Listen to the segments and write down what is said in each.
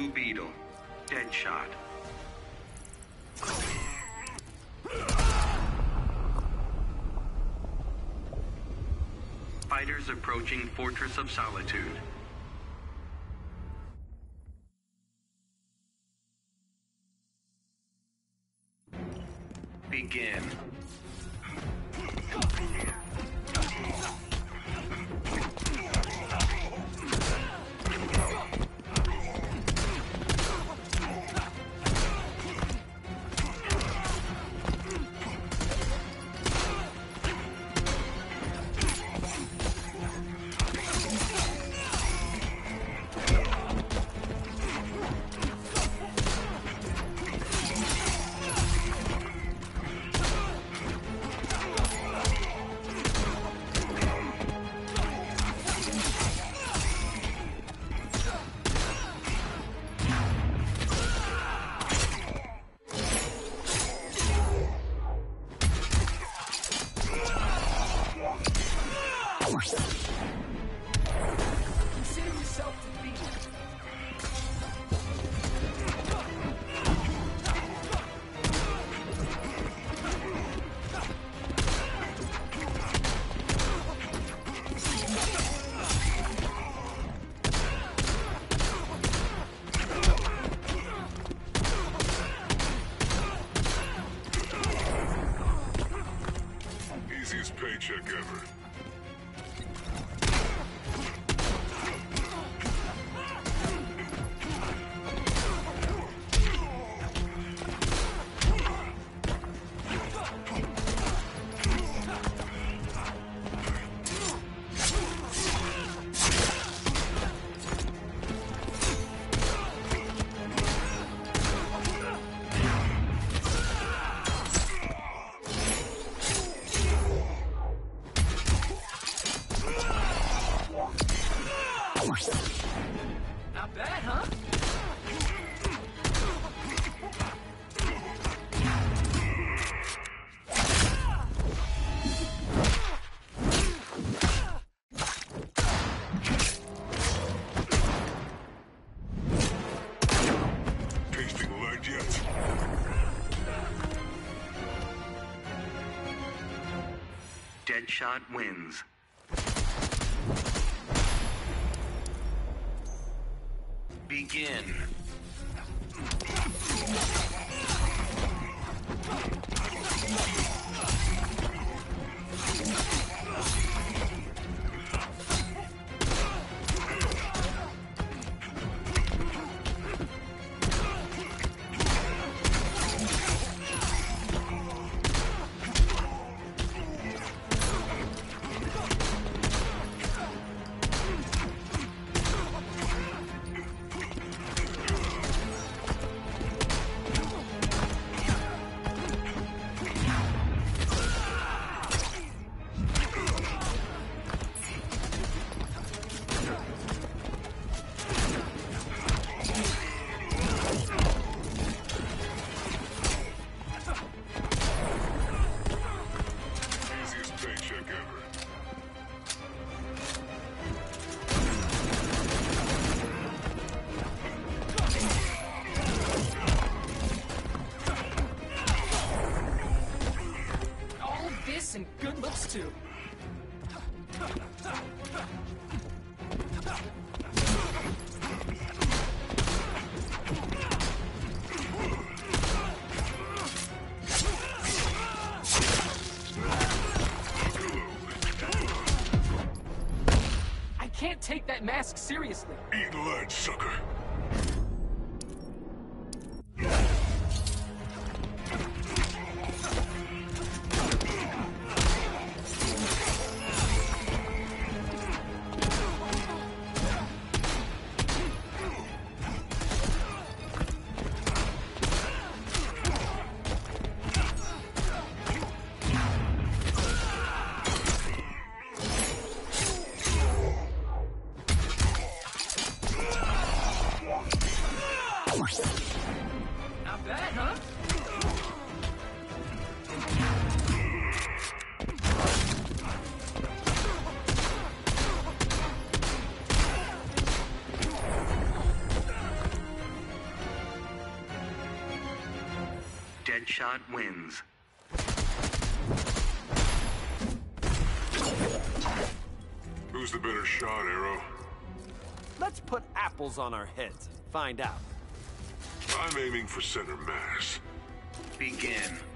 Blue Beetle. Deadshot. Fighters approaching Fortress of Solitude. Begin. Not bad, huh? Tasting lead yet? Deadshot wins. Begin. That mask seriously. Eat lead, sucker. Deadshot wins. Who's the better shot, Arrow? Let's put apples on our heads and find out. I'm aiming for center mass. Begin.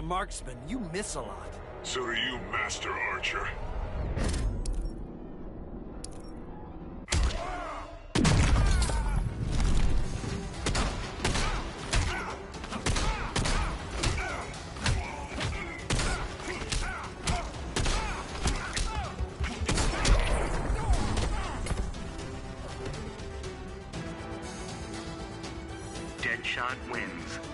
A marksman, you miss a lot. So do you, Master Archer. Deadshot wins.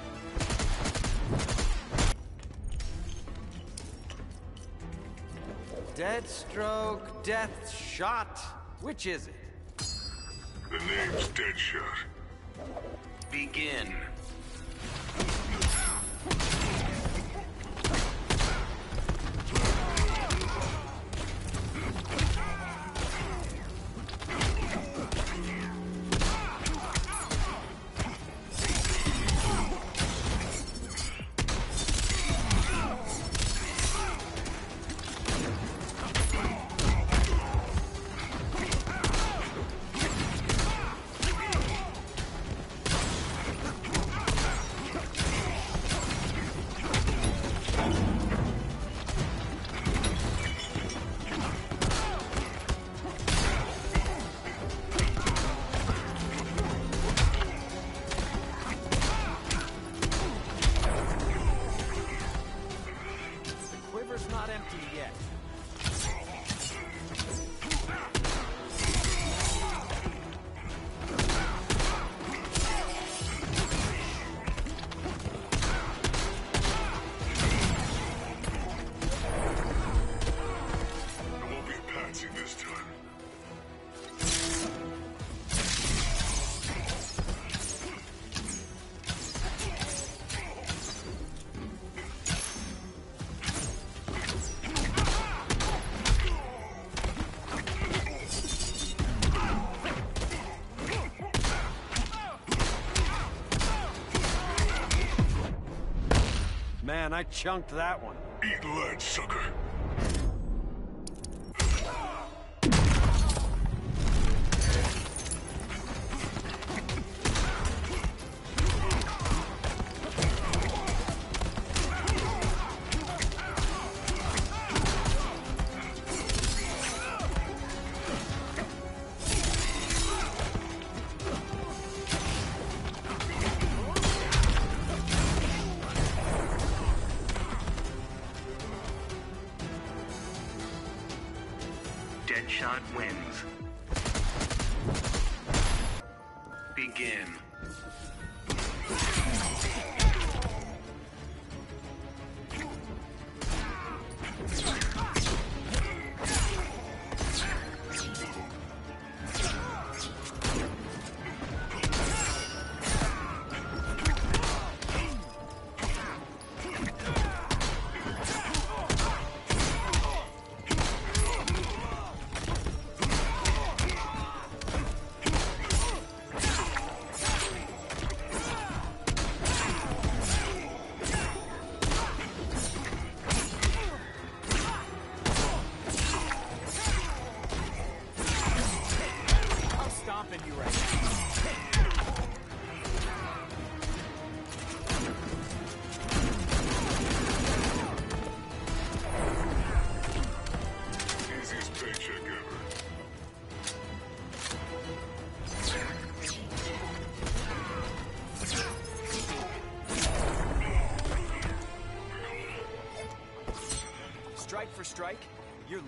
Deathstroke, death shot. Which is it? The name's Deadshot. Begin. Man, I chunked that one. Eat lead, sucker. Deadshot wins.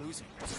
Losing.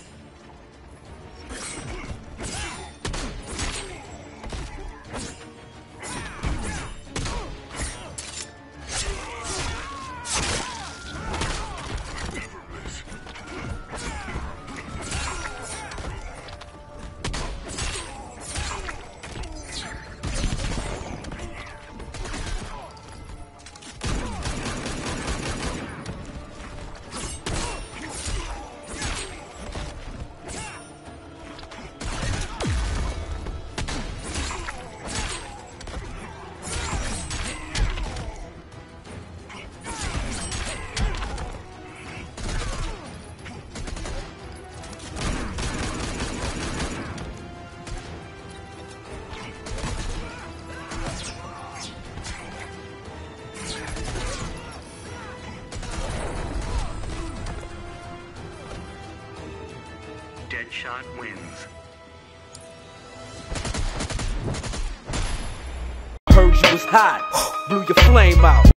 Deadshot wins. Heard you was hot, blew your flame out.